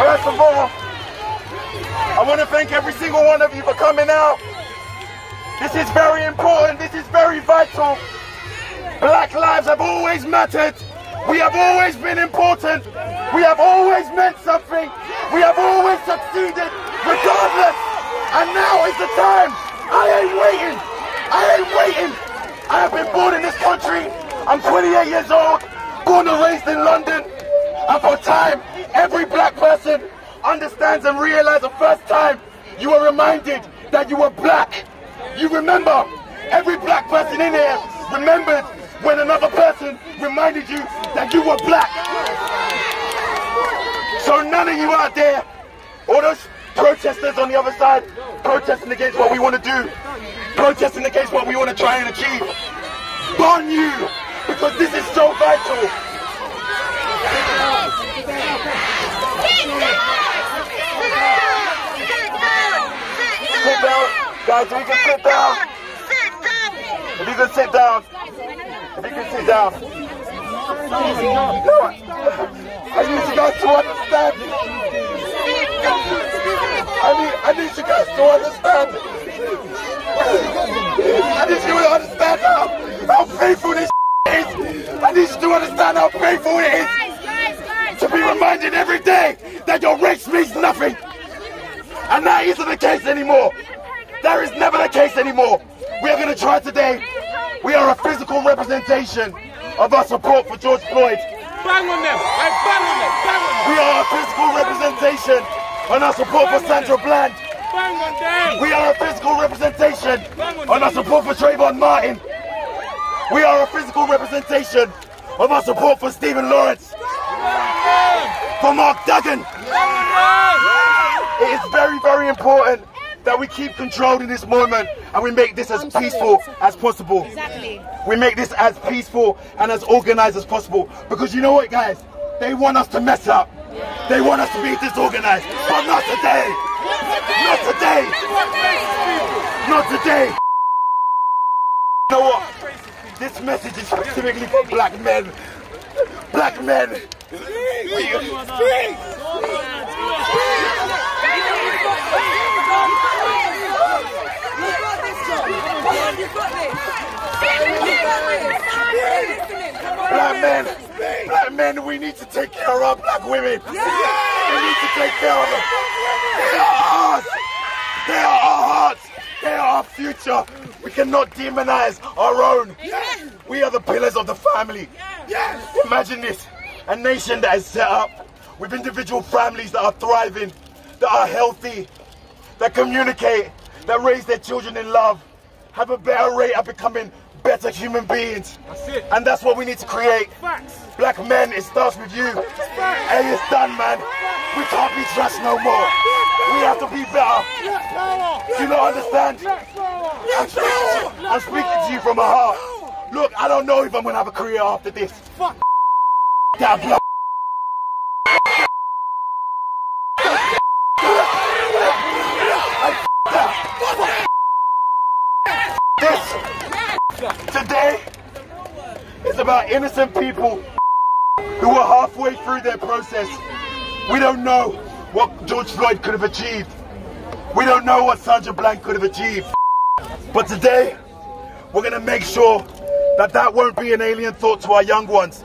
First of all, I want to thank every single one of you for coming out. This is very important. This is very vital. Black lives have always mattered. We have always been important. We have always meant something. We have always succeeded, regardless. And now is the time. I ain't waiting. I ain't waiting. I have been born in this country. I'm 28 years old, born and raised in London. And for time, every black person understands and realizes the first time you were reminded that you were black. You remember, every black person in here remembered when another person reminded you that you were black. So none of you out there, all those protesters on the other side, protesting against what we want to do, protesting against what we want to try and achieve, burn you, because this is so vital. Sit down, guys, you can sit down. If you can sit down. If you can sit down. No, I need you guys to understand. I need, I need you guys to understand. I need you to understand how, how painful this is. I need you to understand how painful it is to be reminded every day that your race means nothing. And that isn't the case anymore. That is never the case anymore. We are going to try today. We are a physical representation of our support for George Floyd. Bang on them! Bang on them! Bang on them! We are a physical representation on our support for Sandra Bland. Bang on them! We are a physical representation on our support for Trayvon Martin. We are a physical representation of our support for Stephen Lawrence. For Mark Duggan. It is very, very important that we keep control in this moment and we make this as peaceful as possible. Exactly. We make this as peaceful and as organized as possible. Because you know what, guys? They want us to mess up. They want us to be disorganized. But not today. Not today. Not today. You know what? This message is specifically for black men. Black men. Black men, black men, we need to take care of our black women. We need to take care of them. They are ours. They are our hearts. They are our future. We cannot demonize our own. We are the pillars of the family. Imagine this, a nation that is set up with individual families that are thriving, that are healthy, that communicate, that raise their children in love, have a better rate of becoming better human beings. That's it. And that's what we need to create. Facts. Black men, it starts with you. Hey, it's done, man. We can't be trashed no more. We have to be better. Do you not understand? I'm speaking, I'm speaking to you from my heart. Look, I don't know if I'm gonna have a career after this. Fuck. That today is about innocent people who are halfway through their process. We don't know what George Floyd could have achieved. We don't know what Sandra Bland could have achieved. But today, we're going to make sure that that won't be an alien thought to our young ones.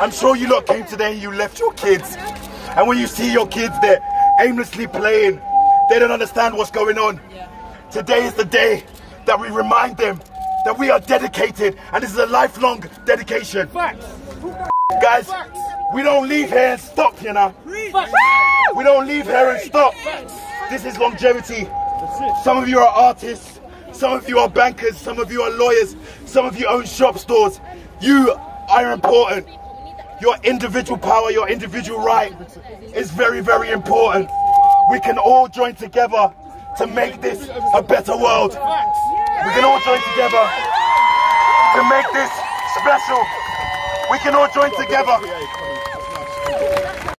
I'm sure you lot came today and you left your kids. And when you see your kids there aimlessly playing, they don't understand what's going on. Today is the day that we remind them that we are dedicated and this is a lifelong dedication. Facts. Guys, we don't leave here and stop, you know. We don't leave here and stop. This is longevity. Some of you are artists, some of you are bankers, some of you are lawyers, some of you own shop stores. You are important. Your individual power, your individual right is very, very important. We can all join together to make this a better world. We can all join together to make this special. We can all join together